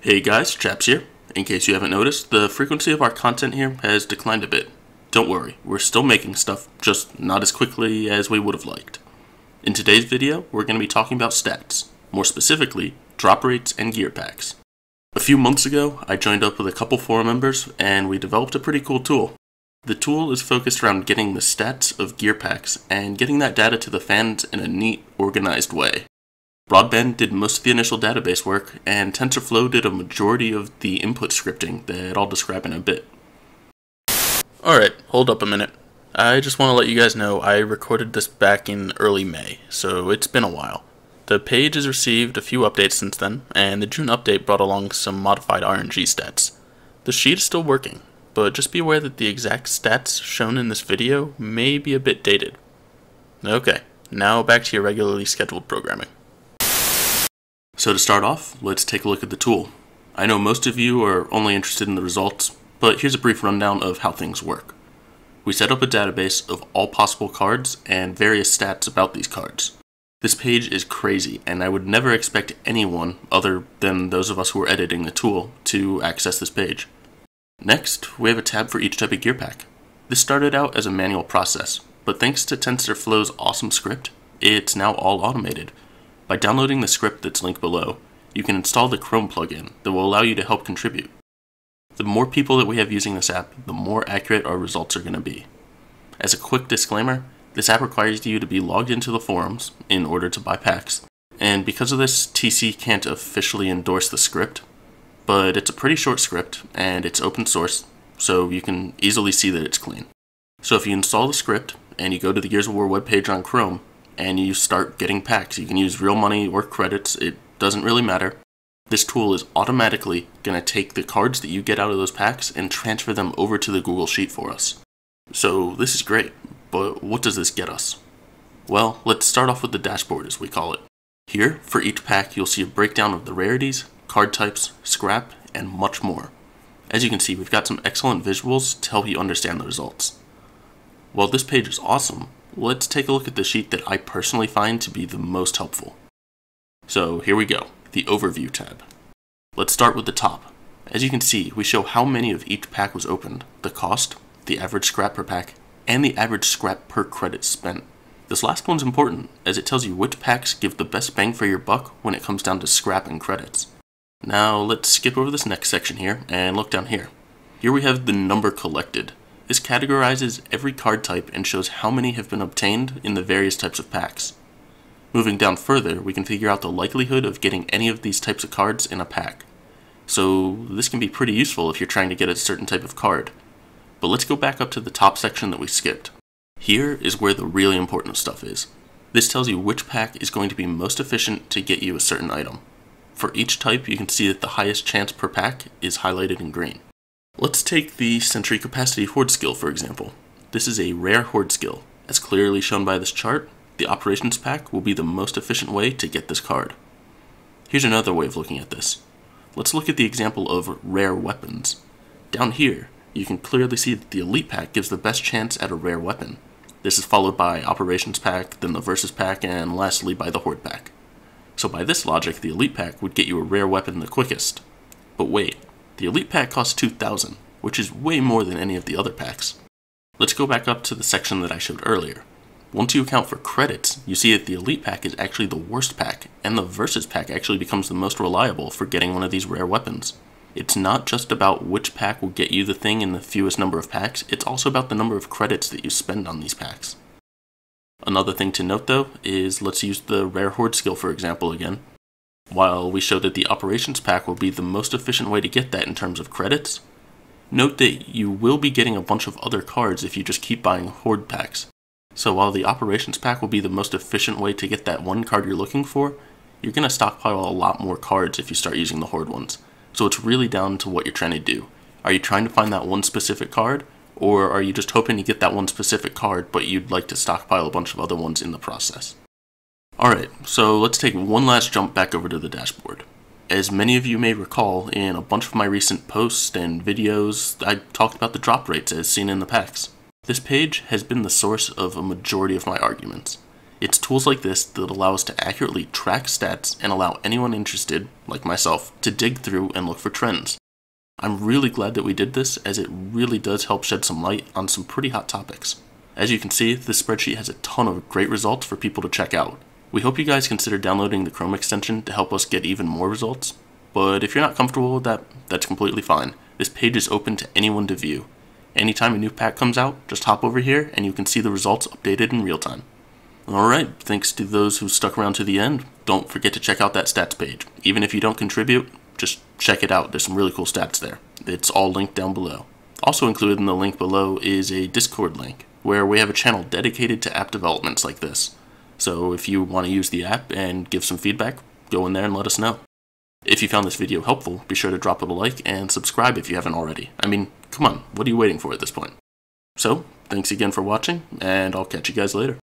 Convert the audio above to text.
Hey guys, Chaps here. In case you haven't noticed, the frequency of our content here has declined a bit. Don't worry, we're still making stuff, just not as quickly as we would have liked. In today's video, we're going to be talking about stats, more specifically, drop rates and gear packs. A few months ago, I joined up with a couple forum members and we developed a pretty cool tool. The tool is focused around getting the stats of gear packs and getting that data to the fans in a neat, organized way. Broadband did most of the initial database work, and TensorFlow did a majority of the input scripting that I'll describe in a bit. Alright, hold up a minute. I just want to let you guys know I recorded this back in early May, so it's been a while. The page has received a few updates since then, and the June update brought along some modified RNG stats. The sheet is still working, but just be aware that the exact stats shown in this video may be a bit dated. Okay, now back to your regularly scheduled programming. So to start off, let's take a look at the tool. I know most of you are only interested in the results, but here's a brief rundown of how things work. We set up a database of all possible cards and various stats about these cards. This page is crazy, and I would never expect anyone, other than those of us who are editing the tool, to access this page. Next, we have a tab for each type of gear pack. This started out as a manual process, but thanks to TensorFlow's awesome script, it's now all automated, by downloading the script that's linked below, you can install the Chrome plugin that will allow you to help contribute. The more people that we have using this app, the more accurate our results are going to be. As a quick disclaimer, this app requires you to be logged into the forums in order to buy packs, and because of this, TC can't officially endorse the script, but it's a pretty short script and it's open source, so you can easily see that it's clean. So if you install the script and you go to the Gears of War webpage on Chrome, and you start getting packs. You can use real money or credits, it doesn't really matter. This tool is automatically going to take the cards that you get out of those packs and transfer them over to the Google Sheet for us. So this is great, but what does this get us? Well, let's start off with the dashboard as we call it. Here, for each pack, you'll see a breakdown of the rarities, card types, scrap, and much more. As you can see, we've got some excellent visuals to help you understand the results. While this page is awesome, let's take a look at the sheet that I personally find to be the most helpful. So here we go, the Overview tab. Let's start with the top. As you can see, we show how many of each pack was opened, the cost, the average scrap per pack, and the average scrap per credit spent. This last one's important, as it tells you which packs give the best bang for your buck when it comes down to scrap and credits. Now let's skip over this next section here and look down here. Here we have the number collected, this categorizes every card type and shows how many have been obtained in the various types of packs. Moving down further, we can figure out the likelihood of getting any of these types of cards in a pack. So this can be pretty useful if you're trying to get a certain type of card. But let's go back up to the top section that we skipped. Here is where the really important stuff is. This tells you which pack is going to be most efficient to get you a certain item. For each type, you can see that the highest chance per pack is highlighted in green. Let's take the Sentry Capacity Horde skill for example. This is a rare Horde skill. As clearly shown by this chart, the Operations pack will be the most efficient way to get this card. Here's another way of looking at this. Let's look at the example of rare weapons. Down here, you can clearly see that the Elite pack gives the best chance at a rare weapon. This is followed by Operations pack, then the Versus pack, and lastly by the Horde pack. So by this logic, the Elite pack would get you a rare weapon the quickest. But wait, the Elite pack costs 2000 which is way more than any of the other packs. Let's go back up to the section that I showed earlier. Once you account for credits, you see that the Elite pack is actually the worst pack, and the Versus pack actually becomes the most reliable for getting one of these rare weapons. It's not just about which pack will get you the thing in the fewest number of packs, it's also about the number of credits that you spend on these packs. Another thing to note though is let's use the Rare Horde skill for example again. While we show that the Operations pack will be the most efficient way to get that in terms of credits, note that you will be getting a bunch of other cards if you just keep buying Horde packs. So while the Operations pack will be the most efficient way to get that one card you're looking for, you're going to stockpile a lot more cards if you start using the Horde ones. So it's really down to what you're trying to do. Are you trying to find that one specific card, or are you just hoping to get that one specific card, but you'd like to stockpile a bunch of other ones in the process? Alright, so let's take one last jump back over to the dashboard. As many of you may recall, in a bunch of my recent posts and videos, I talked about the drop rates as seen in the packs. This page has been the source of a majority of my arguments. It's tools like this that allow us to accurately track stats and allow anyone interested, like myself, to dig through and look for trends. I'm really glad that we did this as it really does help shed some light on some pretty hot topics. As you can see, this spreadsheet has a ton of great results for people to check out. We hope you guys consider downloading the Chrome extension to help us get even more results, but if you're not comfortable with that, that's completely fine. This page is open to anyone to view. Anytime a new pack comes out, just hop over here and you can see the results updated in real time. Alright, thanks to those who stuck around to the end. Don't forget to check out that stats page. Even if you don't contribute, check it out. There's some really cool stats there. It's all linked down below. Also included in the link below is a Discord link where we have a channel dedicated to app developments like this. So if you want to use the app and give some feedback, go in there and let us know. If you found this video helpful, be sure to drop it a like and subscribe if you haven't already. I mean, come on, what are you waiting for at this point? So, thanks again for watching, and I'll catch you guys later.